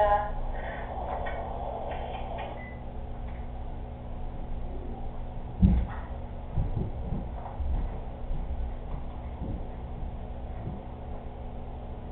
da